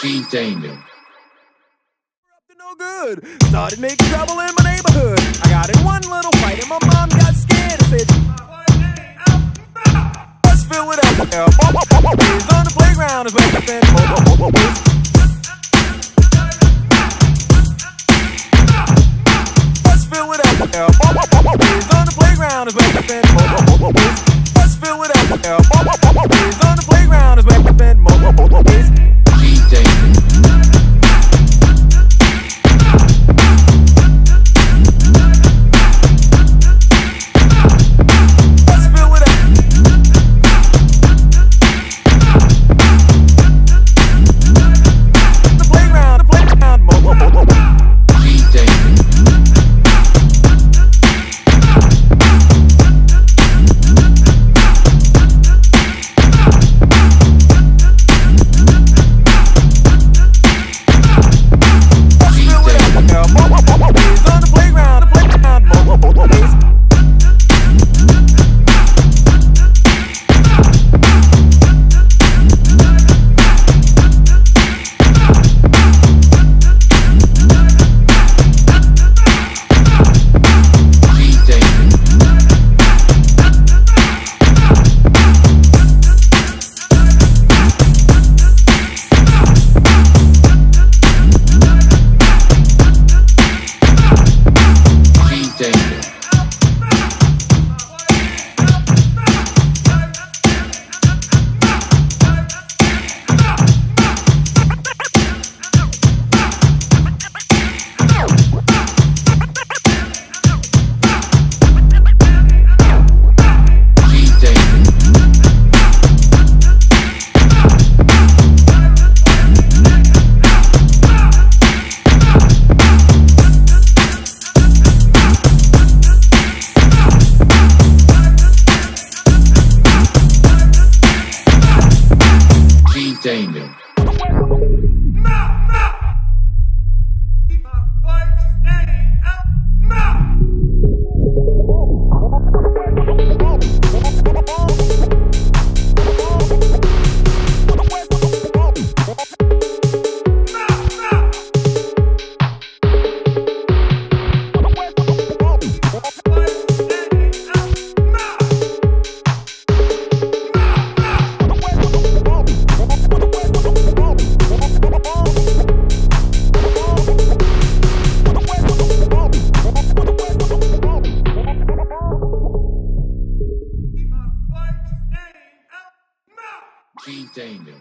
G Daniel. No good. Started making trouble in my neighborhood. I got in one little fight and my mom got scared and said, Let's fill it up. Kids on the playground is where. Let's fill it up. Kids on the playground is where. Let's fill it up. Daniel. P. Daniel.